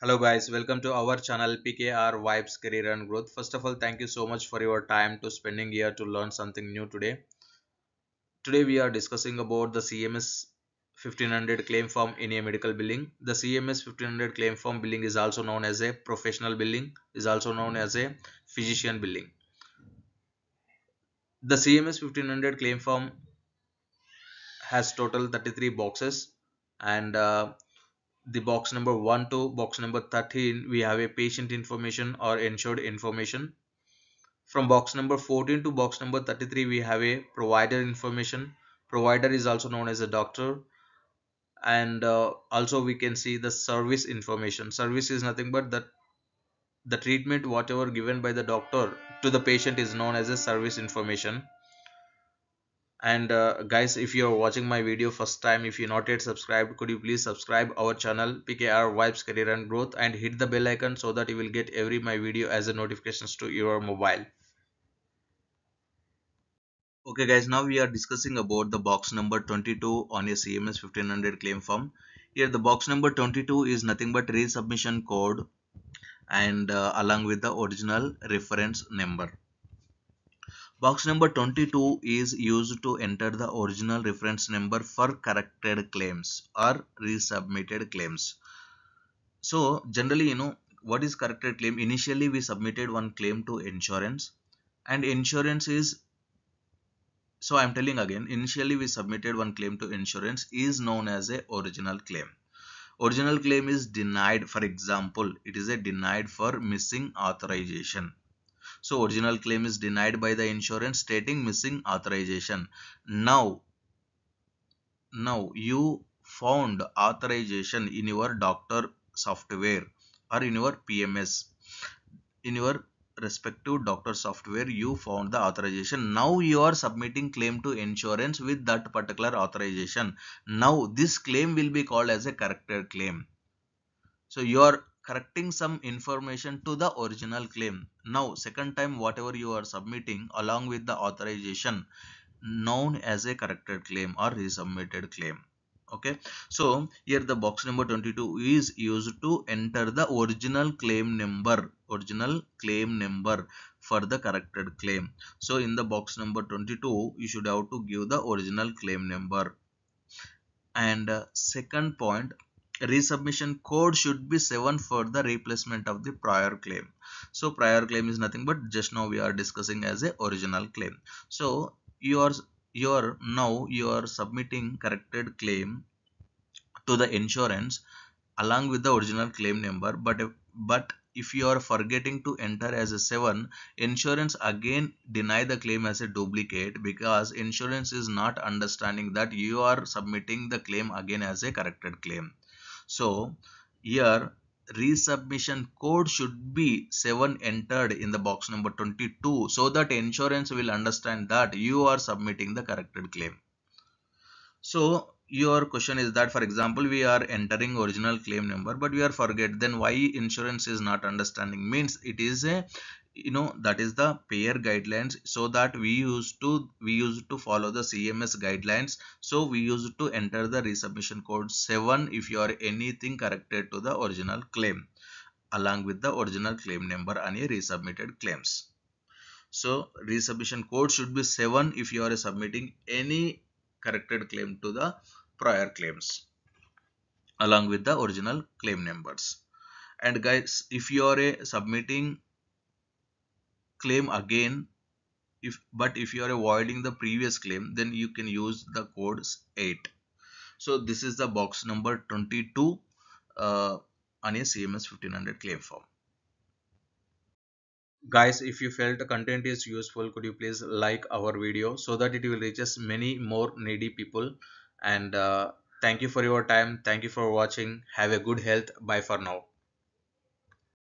Hello guys, welcome to our channel PKR Vibes Career and Growth. First of all, thank you so much for your time to spending here to learn something new today. Today we are discussing about the CMS 1500 claim form in a medical billing. The CMS 1500 claim form billing is also known as a professional billing, is also known as a physician billing. The CMS 1500 claim form has total 33 boxes and uh, the box number 1 to box number 13 we have a patient information or insured information. From box number 14 to box number 33 we have a provider information. Provider is also known as a doctor. And uh, also we can see the service information. Service is nothing but that the treatment whatever given by the doctor to the patient is known as a service information and uh, guys if you're watching my video first time if you're not yet subscribed could you please subscribe our channel pkr vibes career and growth and hit the bell icon so that you will get every my video as a notifications to your mobile. Okay guys now we are discussing about the box number 22 on a cms 1500 claim form. Here the box number 22 is nothing but resubmission code and uh, along with the original reference number Box number 22 is used to enter the original reference number for corrected claims or resubmitted claims. So generally, you know, what is corrected claim? Initially, we submitted one claim to insurance and insurance is, so I'm telling again, initially we submitted one claim to insurance is known as a original claim. Original claim is denied. For example, it is a denied for missing authorization so original claim is denied by the insurance stating missing authorization. Now, now you found authorization in your doctor software or in your PMS. In your respective doctor software you found the authorization now you are submitting claim to insurance with that particular authorization now this claim will be called as a corrected claim so you are correcting some information to the original claim. Now, second time whatever you are submitting along with the authorization known as a corrected claim or resubmitted claim. Okay, so here the box number 22 is used to enter the original claim number, original claim number for the corrected claim. So in the box number 22, you should have to give the original claim number. And uh, second point, resubmission code should be 7 for the replacement of the prior claim. So prior claim is nothing but just now we are discussing as a original claim. So you are you are now you are submitting corrected claim to the insurance along with the original claim number but if, but if you are forgetting to enter as a 7 insurance again deny the claim as a duplicate because insurance is not understanding that you are submitting the claim again as a corrected claim so here resubmission code should be 7 entered in the box number 22 so that insurance will understand that you are submitting the corrected claim. So your question is that for example we are entering original claim number but we are forget then why insurance is not understanding? Means it is a you know that is the payer guidelines so that we used to we used to follow the cms guidelines so we used to enter the resubmission code 7 if you are anything corrected to the original claim along with the original claim number and a resubmitted claims. So resubmission code should be 7 if you are submitting any corrected claim to the prior claims along with the original claim numbers. And guys if you are a submitting claim again if but if you are avoiding the previous claim then you can use the codes 8 so this is the box number 22 uh, on a cms 1500 claim form. Guys if you felt the content is useful could you please like our video so that it will reach us many more needy people and uh, thank you for your time. Thank you for watching. Have a good health. Bye for now